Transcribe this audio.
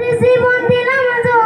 Receive on the Lamazo.